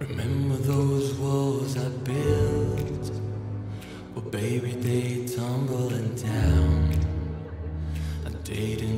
Remember those walls I built? Well, baby, they tumbling down. I didn't